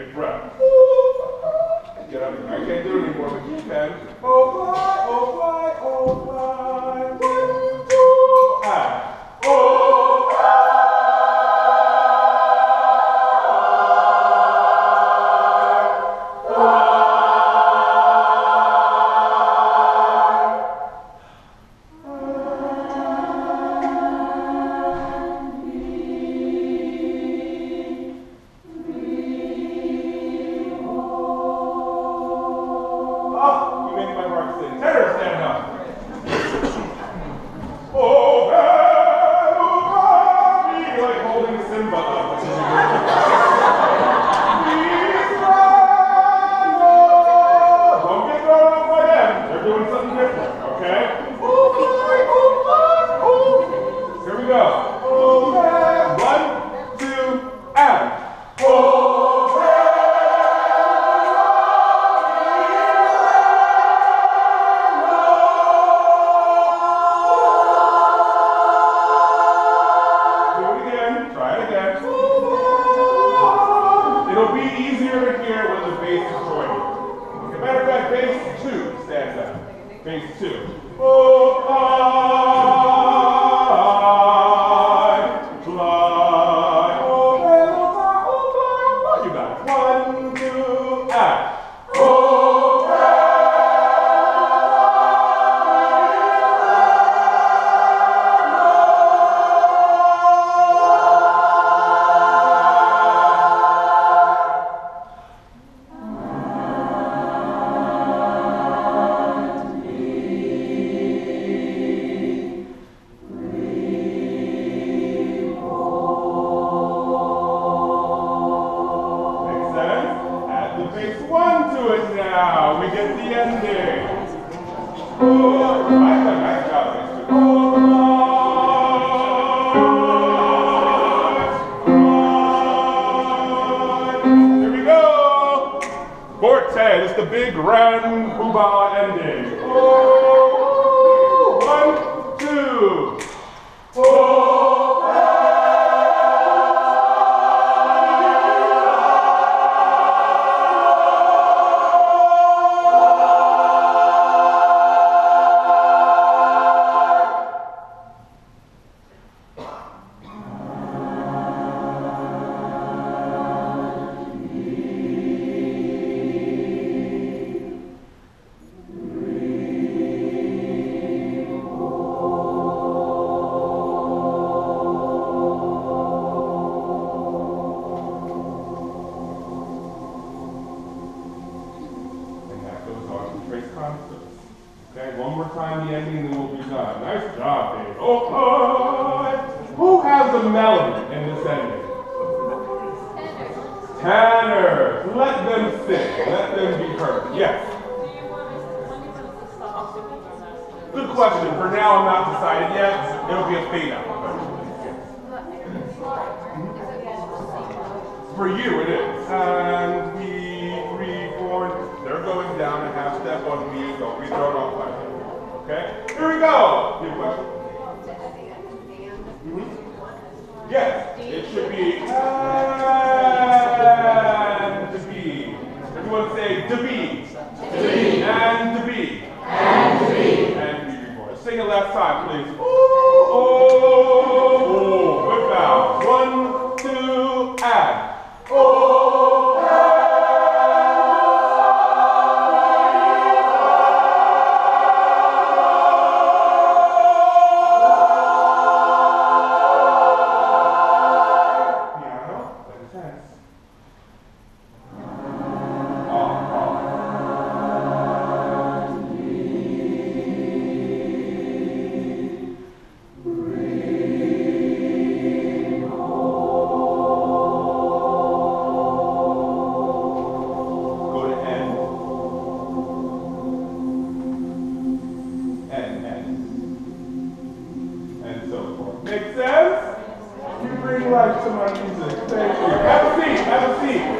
Big breath. Get up. I can't do it anymore, but you can. Oh, fly, oh, fly, oh, fly. Timber. be easier to hear when the bass is joined. As a matter of fact, bass 2 stands up. Bass 2. Oh, Forte, it's the big round hoobah ending. Oh, one, two. Oh, Okay, one more time the ending and then we'll be done. Nice job, Dave. Oh, oh. Who has the melody in this ending? Tenor. Tenor. Let them sing. Let them be heard. Yes. Good question. For now, I'm not decided yet. It'll be a fade out. For you, it is. And we, three, four. They're going down a half step on me. Don't be thrown off by. Okay? Here we go. You have a question? Mhm. Yes, it should be and to be. Everyone say to be. To be. And to be. And to be. And to be before. Sing it last time, please. Ooh, Make sense? You bring life to my music. Thank you me.